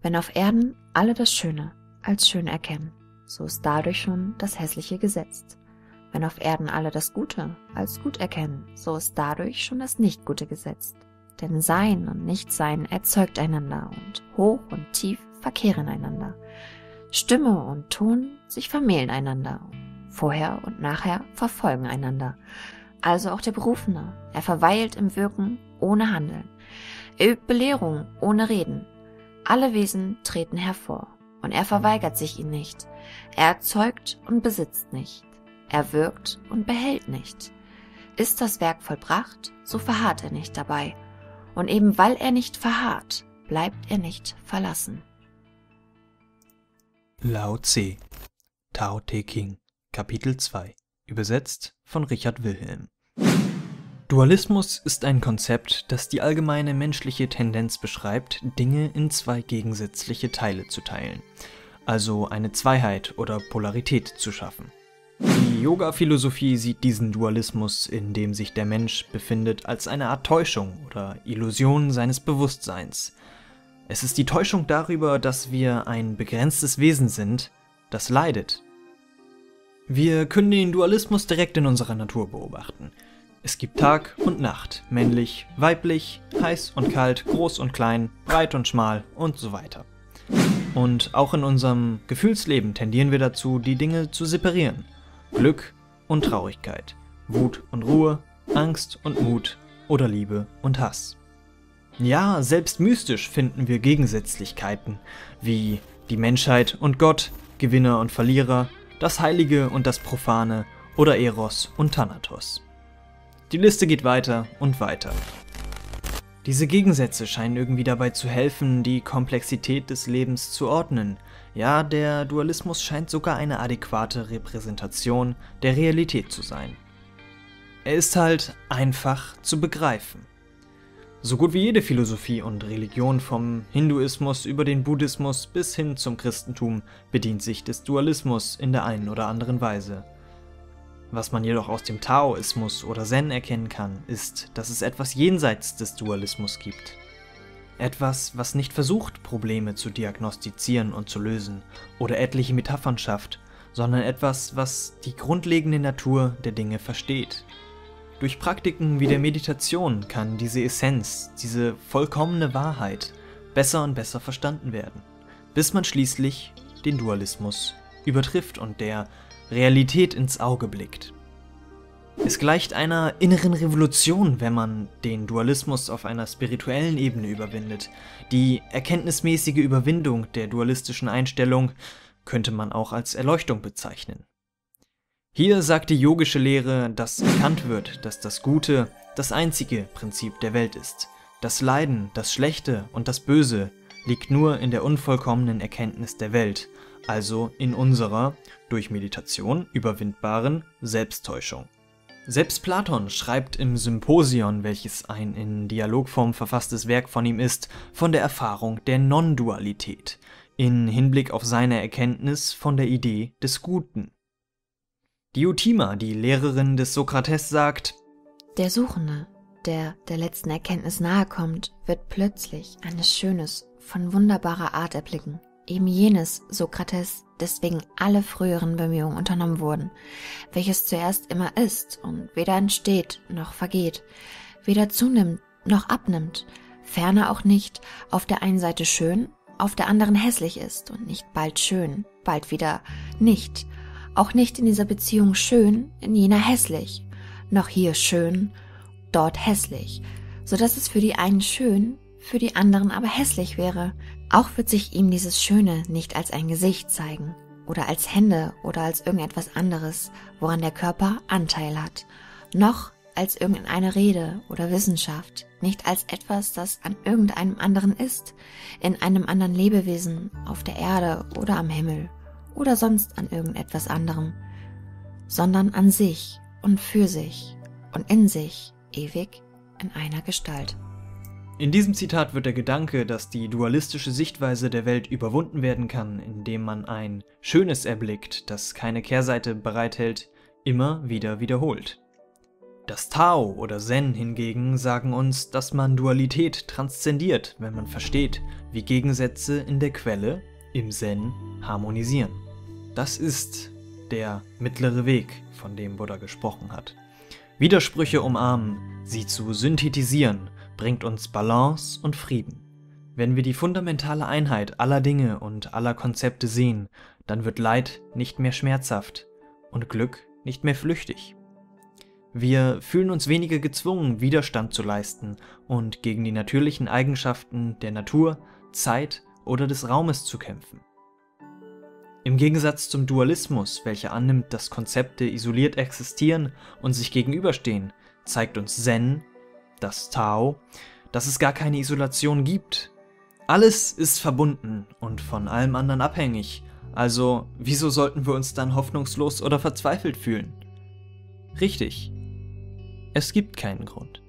Wenn auf Erden alle das Schöne als schön erkennen, so ist dadurch schon das Hässliche gesetzt. Wenn auf Erden alle das Gute als gut erkennen, so ist dadurch schon das Nichtgute gesetzt. Denn Sein und Nichtsein erzeugt einander und hoch und tief verkehren einander. Stimme und Ton sich vermählen einander. Vorher und nachher verfolgen einander. Also auch der Berufene. Er verweilt im Wirken ohne Handeln. Er übt Belehrung ohne Reden. Alle Wesen treten hervor. Und er verweigert sich ihn nicht. Er erzeugt und besitzt nicht. Er wirkt und behält nicht. Ist das Werk vollbracht, so verharrt er nicht dabei. Und eben weil er nicht verharrt, bleibt er nicht verlassen. Lao Tse, Tao Te King, Kapitel 2, übersetzt von Richard Wilhelm. Dualismus ist ein Konzept, das die allgemeine menschliche Tendenz beschreibt, Dinge in zwei gegensätzliche Teile zu teilen, also eine Zweiheit oder Polarität zu schaffen. Die Yoga-Philosophie sieht diesen Dualismus, in dem sich der Mensch befindet, als eine Art Täuschung oder Illusion seines Bewusstseins. Es ist die Täuschung darüber, dass wir ein begrenztes Wesen sind, das leidet. Wir können den Dualismus direkt in unserer Natur beobachten. Es gibt Tag und Nacht, männlich, weiblich, heiß und kalt, groß und klein, breit und schmal und so weiter. Und auch in unserem Gefühlsleben tendieren wir dazu, die Dinge zu separieren – Glück und Traurigkeit, Wut und Ruhe, Angst und Mut oder Liebe und Hass. Ja, selbst mystisch finden wir Gegensätzlichkeiten, wie die Menschheit und Gott, Gewinner und Verlierer, das Heilige und das Profane oder Eros und Thanatos. Die Liste geht weiter und weiter. Diese Gegensätze scheinen irgendwie dabei zu helfen, die Komplexität des Lebens zu ordnen, ja, der Dualismus scheint sogar eine adäquate Repräsentation der Realität zu sein. Er ist halt einfach zu begreifen. So gut wie jede Philosophie und Religion vom Hinduismus über den Buddhismus bis hin zum Christentum bedient sich des Dualismus in der einen oder anderen Weise. Was man jedoch aus dem Taoismus oder Zen erkennen kann, ist, dass es etwas jenseits des Dualismus gibt. Etwas, was nicht versucht, Probleme zu diagnostizieren und zu lösen oder etliche Metaphern schafft, sondern etwas, was die grundlegende Natur der Dinge versteht. Durch Praktiken wie der Meditation kann diese Essenz, diese vollkommene Wahrheit besser und besser verstanden werden, bis man schließlich den Dualismus übertrifft und der Realität ins Auge blickt. Es gleicht einer inneren Revolution, wenn man den Dualismus auf einer spirituellen Ebene überwindet. Die erkenntnismäßige Überwindung der dualistischen Einstellung könnte man auch als Erleuchtung bezeichnen. Hier sagt die yogische Lehre, dass erkannt wird, dass das Gute das einzige Prinzip der Welt ist. Das Leiden, das Schlechte und das Böse liegt nur in der unvollkommenen Erkenntnis der Welt, also in unserer, durch Meditation überwindbaren Selbsttäuschung. Selbst Platon schreibt im Symposion, welches ein in Dialogform verfasstes Werk von ihm ist, von der Erfahrung der Non-Dualität, in Hinblick auf seine Erkenntnis von der Idee des Guten. Diotima, die Lehrerin des Sokrates, sagt, Der Suchende, der der letzten Erkenntnis nahe kommt, wird plötzlich eines Schönes von wunderbarer Art erblicken eben jenes Sokrates, deswegen alle früheren Bemühungen unternommen wurden, welches zuerst immer ist und weder entsteht noch vergeht, weder zunimmt noch abnimmt, ferner auch nicht auf der einen Seite schön, auf der anderen hässlich ist und nicht bald schön, bald wieder nicht, auch nicht in dieser Beziehung schön, in jener hässlich, noch hier schön, dort hässlich, so dass es für die einen schön, für die anderen aber hässlich wäre. Auch wird sich ihm dieses Schöne nicht als ein Gesicht zeigen oder als Hände oder als irgendetwas anderes, woran der Körper Anteil hat, noch als irgendeine Rede oder Wissenschaft, nicht als etwas, das an irgendeinem anderen ist, in einem anderen Lebewesen, auf der Erde oder am Himmel oder sonst an irgendetwas anderem, sondern an sich und für sich und in sich, ewig in einer Gestalt. In diesem Zitat wird der Gedanke, dass die dualistische Sichtweise der Welt überwunden werden kann, indem man ein Schönes erblickt, das keine Kehrseite bereithält, immer wieder wiederholt. Das Tao oder Zen hingegen sagen uns, dass man Dualität transzendiert, wenn man versteht, wie Gegensätze in der Quelle, im Zen, harmonisieren. Das ist der mittlere Weg, von dem Buddha gesprochen hat. Widersprüche umarmen, sie zu synthetisieren, bringt uns Balance und Frieden. Wenn wir die fundamentale Einheit aller Dinge und aller Konzepte sehen, dann wird Leid nicht mehr schmerzhaft und Glück nicht mehr flüchtig. Wir fühlen uns weniger gezwungen, Widerstand zu leisten und gegen die natürlichen Eigenschaften der Natur, Zeit oder des Raumes zu kämpfen. Im Gegensatz zum Dualismus, welcher annimmt, dass Konzepte isoliert existieren und sich gegenüberstehen, zeigt uns Zen, das Tao, dass es gar keine Isolation gibt. Alles ist verbunden und von allem anderen abhängig, also wieso sollten wir uns dann hoffnungslos oder verzweifelt fühlen? Richtig, es gibt keinen Grund.